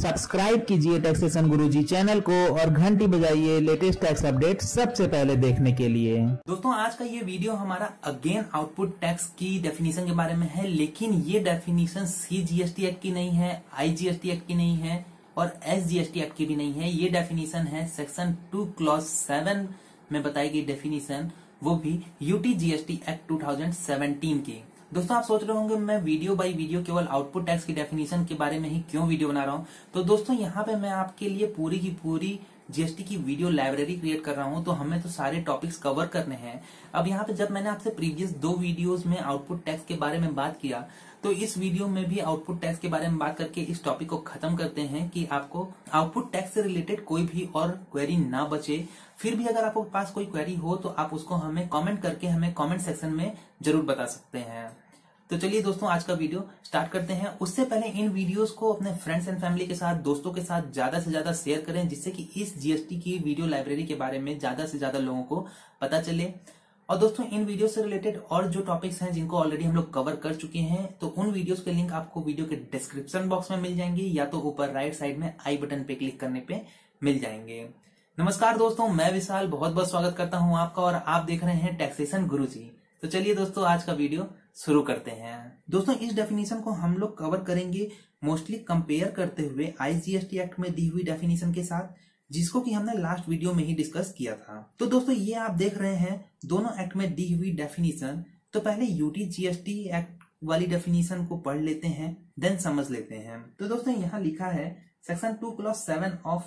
Subscribe कीजिए taxation गुरुजी channel को और घंटी बजाइए लेटेस्ट टैक्स अपडेट सबसे पहले देखने के लिए। दोस्तों, आज का ये वीडियो हमारा अगेन आउटपुट टैक्स की डेफिनेशन के बारे में है, लेकिन ये डेफिनेशन सी जीएसटी एक्ट की नहीं है आई जीएसटी एक्ट की नहीं है और एस जीएसटी एक्ट की भी नहीं है। ये डेफिनेशन है सेक्शन टू क्लॉज सेवन में बताई गई डेफिनेशन वो भी यूटी जीएसटी एक्ट 2017 की। दोस्तों, आप सोच रहे होंगे, मैं वीडियो बाय वीडियो केवल आउटपुट टैक्स की डेफिनेशन के बारे में ही क्यों वीडियो बना रहा हूँ? तो दोस्तों, यहाँ पे मैं आपके लिए पूरी की पूरी जीएसटी की वीडियो लाइब्रेरी क्रिएट कर रहा हूँ तो हमें तो सारे टॉपिक्स कवर करने हैं। अब यहाँ पे जब मैंने आपसे प्रीवियस दो वीडियोस में आउटपुट टैक्स के बारे में बात किया तो इस वीडियो में भी आउटपुट टैक्स के बारे में बात करके इस टॉपिक को खत्म करते हैं कि आपको आउटपुट टैक्स से रिलेटेड कोई भी और क्वेरी ना बचे। फिर भी अगर आपके पास कोई क्वेरी हो तो आप उसको हमें कमेंट करके हमें कमेंट सेक्शन में ज़रूर बता सकते हैं। तो चलिए दोस्तों, आज का वीडियो स्टार्ट करते हैं। उससे पहले इन वीडियोस को अपने फ्रेंड्स एंड फैमिली के साथ, दोस्तों के साथ ज़्यादा से ज़्यादा शेयर करें, जिससे कि इस जीएसटी की वीडियो लाइब्रेरी के बारे में ज़्यादा से ज़्यादा लोगों को पता चले। और दोस्तों, इन वीडियो से रिलेटेड और जो टॉपिक्स हैं, जिनको ऑलरेडी हम लोग कवर कर चुके हैं तो उन वीडियोस के लिंक आपको वीडियो के डिस्क्रिप्शन बॉक्स में मिल जाएँगे, या तो ऊपर राइट साइड में आई बटन पे क्लिक करने पे मिल जाएँगे। नमस्कार दोस्तों, मैं विशाल बहुत बहुत स्वागत करता हूँ आपका, और आप देख रहे हैं टैक्सेशन गुरु तो चलिए दोस्तों, आज का वीडियो शुरू करते हैं। दोस्तों, इस डेफिनेशन को हम लोग कवर करेंगे मोस्टली कंपेयर करते हुए आईजीएसटी एक्ट में दी हुई डेफिनेशन के साथ, जिसको कि हमने लास्ट वीडियो में ही डिस्कस किया था। तो दोस्तों, ये आप देख रहे हैं, दोनों एक्ट में दी हुई डेफिनेशन तो पहले यूटी जीएसटी एक्ट वाली डेफिनेशन को पढ़ लेते हैं देन समझ लेते हैं। तो दोस्तों, यहाँ लिखा है section two clause seven of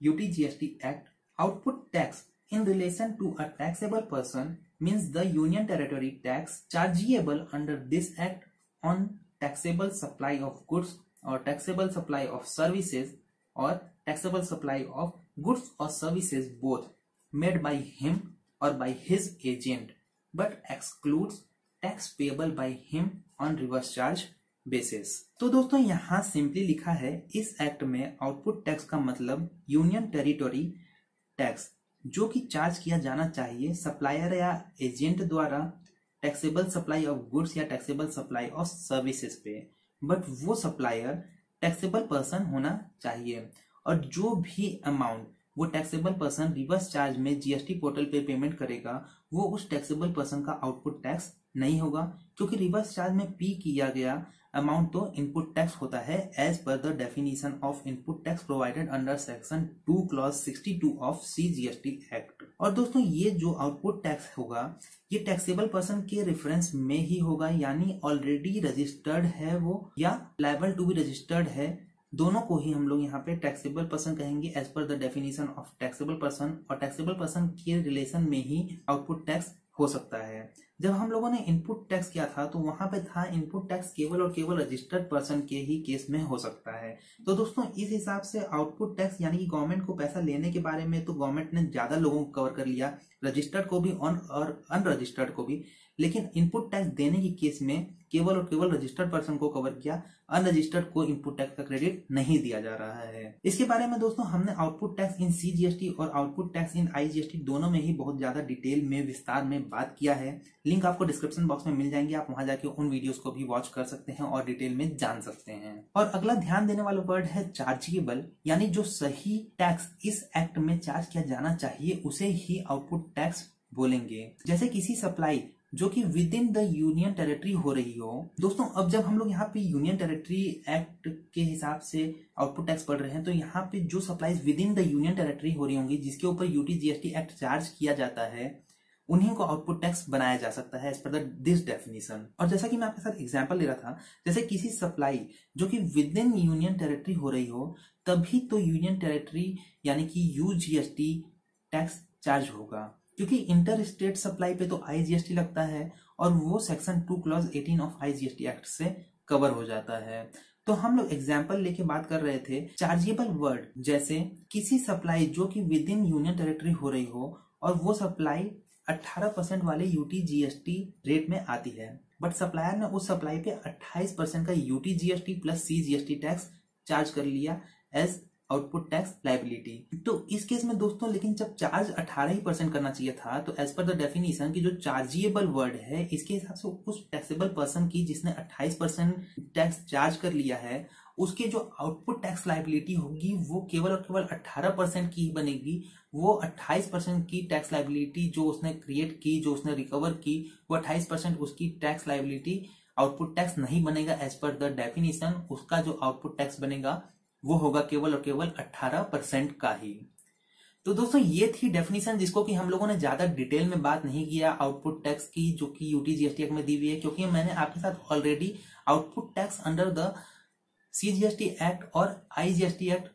UT GST act output tax in relation to a taxable person means the union territory tax chargeable under this act on taxable supply of goods or taxable supply of services or taxable supply of goods or services both made by him or by his agent but excludes tax payable by him on reverse charge basis तो दोस्तों यहाँ simply लिखा है इस act में output tax का मतलब union territory tax जो कि चार्ज किया जाना चाहिए सप्लायर या एजेंट द्वारा टैक्सेबल सप्लाई ऑफ़ गुड्स या टैक्सेबल सप्लाई ऑफ़ सर्विसेज़ पे। बट वो सप्लायर टैक्सेबल पर्सन होना चाहिए। और जो भी अमाउंट वो टैक्सेबल पर्सन रिवर्स चार्ज में जीएसटी पोर्टल पे पेमेंट करेगा, वो उस टैक्सेबल पर्सन का आउटपुट टैक्स नहीं होगा, क्योंकि रिवर्स चार्ज में पी किया गया अमाउंट तो इनपुट टैक्स होता है as per the definition of input tax provided under section two clause sixty two of C GST act और दोस्तों, ये जो आउटपुट टैक्स होगा, ये टैक्सेबल पर्सन के रेफरेंस में ही होगा, यानी ऑलरेडी रजिस्टर्ड है वो, या लाइबल टू बी रजिस्टर्ड है, दोनों को ही हम लोग यहाँ पे टैक्सेबल पर्सन कहेंगे as per the definition of taxable person और टैक्सेबल पर्सन के रिलेशन में ही आउटपुट टैक्स हो सकता है। जब हम लोगों ने इनपुट टैक्स किया था तो वहाँ पे था इनपुट टैक्स केवल और केवल रजिस्टर्ड पर्सन के ही केस में हो सकता है। तो दोस्तों, इस हिसाब से आउटपुट टैक्स यानी कि गवर्नमेंट को पैसा लेने के बारे में तो गवर्नमेंट ने ज़्यादा लोगों को कवर कर लिया। रजिस्टर्ड को भी और अनरजिस्टर्ड को भी। लेकिन इनपुट टैक्स देने की केस में केवल और केवल रजिस्टर्ड पर्सन को कवर किया अनरजिस्टर्ड को इनपुट टैक्स का क्रेडिट नहीं दिया जा रहा है। इसके बारे में दोस्तों, हमने output tax in C GST और output tax in I GST दोनों में ही बहुत ज़्यादा डिटेल में, विस्तार में बात किया है। लिंक आपको डिस्क्रिप्शन बॉक्स में मिल जाएँगे, आप वहाँ जाके उन वीडियोस को भी वॉच कर सकते हैं और डिटेल में जान सकते हैं। और अगला ध्यान देने वाला वर्ड है चार्जेबल यानी जो सही टैक्स इस एक्ट में चार्ज किया जाना चाहिए, उसे ही आउटपुट टैक्स बोलेंगे। जैसे किसी सप्लाई जो कि within the union territory हो रही हो। दोस्तों, अब जब हम लोग यहाँ पे यूनियन टेरिटरी एक्ट के हिसाब से आउटपुट टैक्स पढ़ रहे हैं तो यहाँ पे जो supplies within the union territory हो रही होंगी, जिसके ऊपर यूटी जीएसटी एक्ट चार्ज किया जाता है, उन्हीं को आउटपुट टैक्स बनाया जा सकता है एज पर दिस डेफिनेशन और जैसा कि मैं आपके साथ एग्जांपल ले रहा था, जैसे किसी सप्लाई जो कि विद इन यूनियन टेरिटरी हो रही हो, तभी तो यूनियन टेरिटरी यानी कि यूजीएसटी टैक्स चार्ज होगा। क्योंकि इंटर स्टेट सप्लाई पे तो आईजीएसटी लगता है और वो section two clause eighteen of IGST act से कवर हो जाता है। तो हम लोग एग्ज़ाम्पल लेके बात कर रहे थे चार्जेबल वर्ड जैसे किसी सप्लाई जो कि विद इन यूनियन टेरिटरी हो रही हो और वो सप्लाई 18 परसेंट वाले यूटी जीएसटी रेट में आती है। बट सप्लायर ने उस सप्लाई पे 28 परसेंट का UT GST plus C GST tax charge कर लिया एज आउटपुट टैक्स लाइबिलिटी तो इस केस में दोस्तों, लेकिन जब चार्ज 18 ही परसेंट करना चाहिए था तो एज पर द डेफिनेशन की जो चार्जिएबल वर्ड है, इसके हिसाब से उस टैक्सेबल पर्सन की जिसने 28 परसेंट टैक्स चार्ज कर लिया है, उसके जो आउटपुट टैक्स लाइबिलिटी होगी, वो केवल और केवल 18 परसेंट की ही बनेगी। वो 28 परसेंट की टैक्स लाइबिलिटी जो उसने क्रिएट की, जो उसने रिकवर की, वो 28 परसेंट उसकी टैक्स लाइबिलिटी आउटपुट टैक्स नहीं बनेगा एज पर द डेफिनेशन उसका जो आउटपुट टैक्स बनेगा वो होगा केवल और केवल 18 परसेंट का ही। तो दोस्तों, ये थी डेफिनेशन जिसको कि हम लोगों ने ज़्यादा डिटेल में बात नहीं किया आउटपुट टैक्स की, जो कि यूटी जीएसटी एक्ट में दी हुई है, क्योंकि मैंने आपके साथ already output tax under the CGST act और आईजीएसटी एक्ट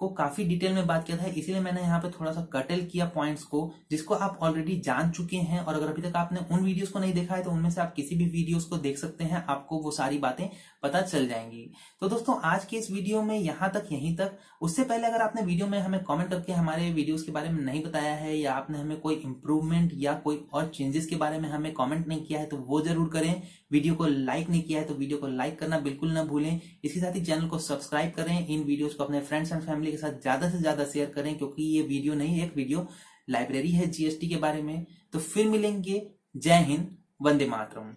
को काफ़ी डिटेल में बात किया था, इसीलिए मैंने यहाँ पे थोड़ा सा कटेल किया पॉइंट्स को, जिसको आप ऑलरेडी जान चुके हैं, और अगर अभी तक आपने उन वीडियोस को नहीं देखा है तो उनमें से आप किसी भी वीडियोस को देख सकते हैं, आपको वो सारी बातें पता चल जाएँगी। तो दोस्तों, आज के इस वीडियो में यहाँ तक, यहीं तक। उससे पहले अगर आपने वीडियो में हमें कॉमेंट करके हमारे वीडियोज़ के बारे में नहीं बताया है, या आपने हमें कोई इंप्रूवमेंट या कोई और चेंजेस के बारे में हमें कॉमेंट नहीं किया है तो वो ज़रूर करें। वीडियो को लाइक नहीं किया है तो वीडियो को लाइक करना बिल्कुल ना भूलें। इसके साथ ही चैनल को सब्सक्राइब करें। इन वीडियोस को अपने फ्रेंड्स एंड फैमिली के साथ ज़्यादा से ज़्यादा शेयर करें, क्योंकि ये वीडियो नहीं, एक वीडियो लाइब्रेरी है जीएसटी के बारे में। तो फिर मिलेंगे। जय हिंद, वंदे मातरम।